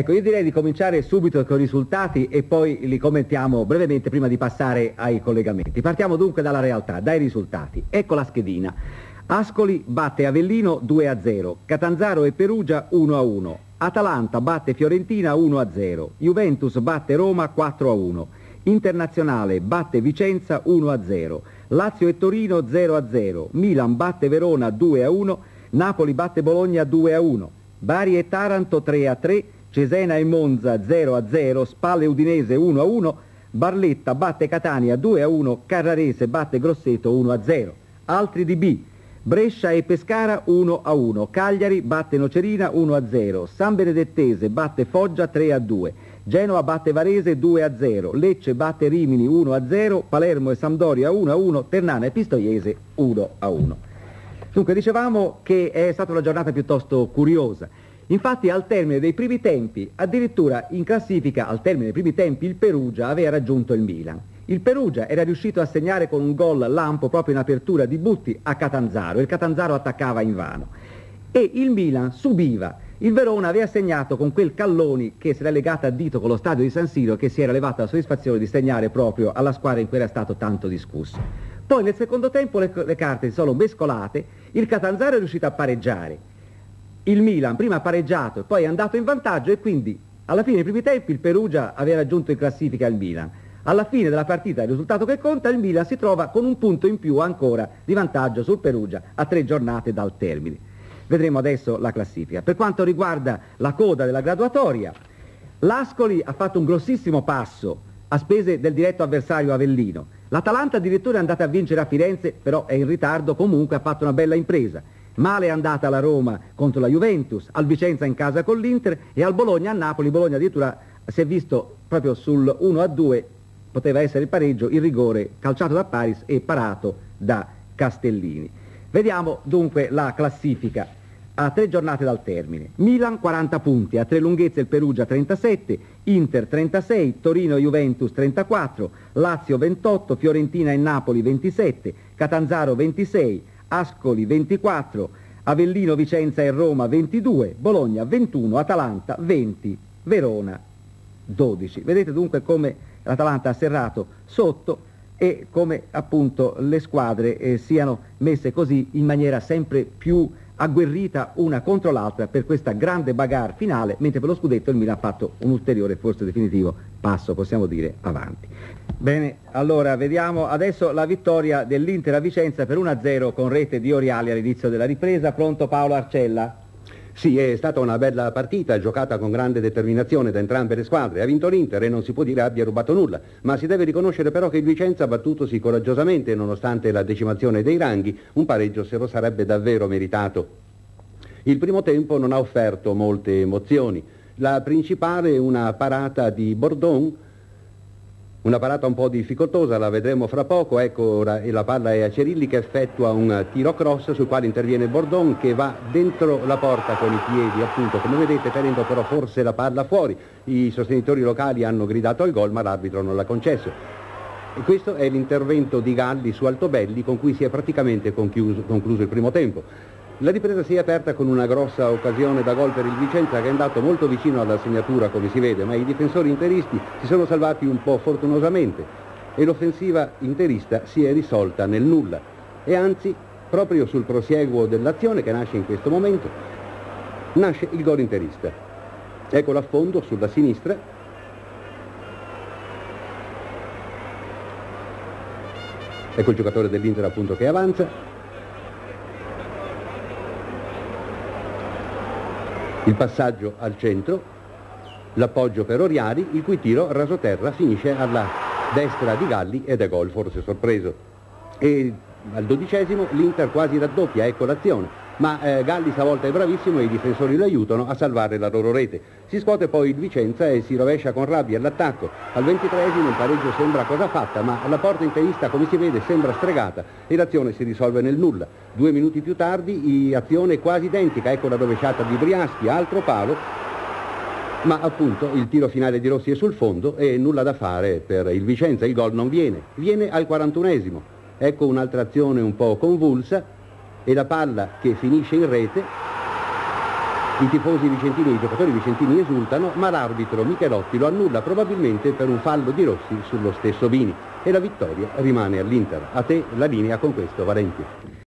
Ecco, io direi di cominciare subito con i risultati e poi li commentiamo brevemente prima di passare ai collegamenti. Partiamo dunque dalla realtà, dai risultati. Ecco la schedina. Ascoli batte Avellino 2 a 0, Catanzaro e Perugia 1 a 1, Atalanta batte Fiorentina 1 a 0, Juventus batte Roma 4 a 1, Internazionale batte Vicenza 1 a 0, Lazio e Torino 0 a 0, Milan batte Verona 2 a 1, Napoli batte Bologna 2 a 1, Bari e Taranto 3 a 3, Cesena e Monza 0 a 0, Spalle Udinese 1 a 1, Barletta batte Catania 2 a 1, Carrarese batte Grosseto 1 a 0. Altri di B. Brescia e Pescara 1 a 1, Cagliari batte Nocerina 1 a 0, San Benedettese batte Foggia 3 a 2, Genova batte Varese 2 a 0, Lecce batte Rimini 1 a 0, Palermo e Sampdoria 1 a 1, Ternana e Pistoiese 1 a 1. Dunque dicevamo che è stata una giornata piuttosto curiosa. Infatti al termine dei primi tempi, addirittura in classifica al termine dei primi tempi il Perugia aveva raggiunto il Milan. Il Perugia era riuscito a segnare con un gol lampo proprio in apertura di Butti a Catanzaro. Il Catanzaro attaccava in vano. E il Milan subiva. Il Verona aveva segnato con quel Calloni che si era legato a dito con lo stadio di San Siro che si era levato la soddisfazione di segnare proprio alla squadra in cui era stato tanto discusso. Poi nel secondo tempo le, le carte si sono mescolate, il Catanzaro è riuscito a pareggiare, il Milan prima ha pareggiato e poi è andato in vantaggio e quindi alla fine dei primi tempi il Perugia aveva raggiunto in classifica il Milan. Alla fine della partita, il risultato che conta, il Milan si trova con un punto in più ancora di vantaggio sul Perugia a tre giornate dal termine. Vedremo adesso la classifica. Per quanto riguarda la coda della graduatoria, l'Ascoli ha fatto un grossissimo passo a spese del diretto avversario Avellino. L'Atalanta addirittura è andata a vincere a Firenze, però è in ritardo, comunque ha fatto una bella impresa. Male è andata alla Roma contro la Juventus, al Vicenza in casa con l'Inter e al Bologna a Napoli. Bologna addirittura si è visto proprio sul 1 a 2 poteva essere il pareggio, il rigore calciato da Paris e parato da Castellini. Vediamo dunque la classifica. A tre giornate dal termine. Milan 40 punti, a tre lunghezze il Perugia 37, Inter 36, Torino Juventus 34, Lazio 28, Fiorentina e Napoli 27, Catanzaro 26, Ascoli 24, Avellino, Vicenza e Roma 22, Bologna 21, Atalanta 20, Verona 12. Vedete dunque come l'Atalanta ha serrato sotto e come appunto le squadre eh, siano messe così in maniera sempre più agguerrita una contro l'altra per questa grande bagarre finale, mentre per lo scudetto il Milan ha fatto un ulteriore, forse definitivo, passo, possiamo dire, avanti. Bene, allora vediamo adesso la vittoria dell'Inter a Vicenza per 1-0 con rete di Oriali all'inizio della ripresa. Pronto Paolo Arcella? Sì, è stata una bella partita, giocata con grande determinazione da entrambe le squadre. Ha vinto l'Inter e non si può dire abbia rubato nulla, ma si deve riconoscere però che il Vicenza ha battutosi coraggiosamente, nonostante la decimazione dei ranghi, un pareggio se lo sarebbe davvero meritato. Il primo tempo non ha offerto molte emozioni. La principale è una parata di Bordon, una parata un po' difficoltosa, la vedremo fra poco, ecco ora la palla è a Cerilli che effettua un tiro cross sul quale interviene Bordon che va dentro la porta con i piedi appunto come vedete tenendo però forse la palla fuori. I sostenitori locali hanno gridato al gol ma l'arbitro non l'ha concesso. E questo è l'intervento di Galli su Altobelli con cui si è praticamente concluso, concluso il primo tempo. La ripresa si è aperta con una grossa occasione da gol per il Vicenza che è andato molto vicino alla segnatura come si vede, ma i difensori interisti si sono salvati un po' fortunosamente e l'offensiva interista si è risolta nel nulla. E anzi, proprio sul prosieguo dell'azione che nasce in questo momento, nasce il gol interista. Ecco l'affondo sulla sinistra. Ecco il giocatore dell'Inter appunto che avanza Il passaggio al centro, l'appoggio per Oriari, il cui tiro rasoterra finisce alla destra di Galli ed è gol, forse sorpreso. E al dodicesimo l'Inter quasi raddoppia, ecco l'azione ma eh, Galli stavolta è bravissimo e i difensori lo aiutano a salvare la loro rete. Si scuote poi il Vicenza e si rovescia con rabbia all'attacco. Al ventitresimo il pareggio sembra cosa fatta, ma la porta interista, come si vede, sembra stregata e l'azione si risolve nel nulla. Due minuti più tardi, azione quasi identica, ecco la rovesciata di Briaschi, altro palo, ma appunto il tiro finale di Rossi è sul fondo e nulla da fare per il Vicenza, il gol non viene, viene al 41esimo. Ecco un'altra azione un po' convulsa, e la palla che finisce in rete I tifosi vicentini i giocatori vicentini esultano, ma l'arbitro Michelotti lo annulla probabilmente per un fallo di Rossi sullo stesso Bini e la vittoria rimane all'Inter. A te la linea con questo Valenti.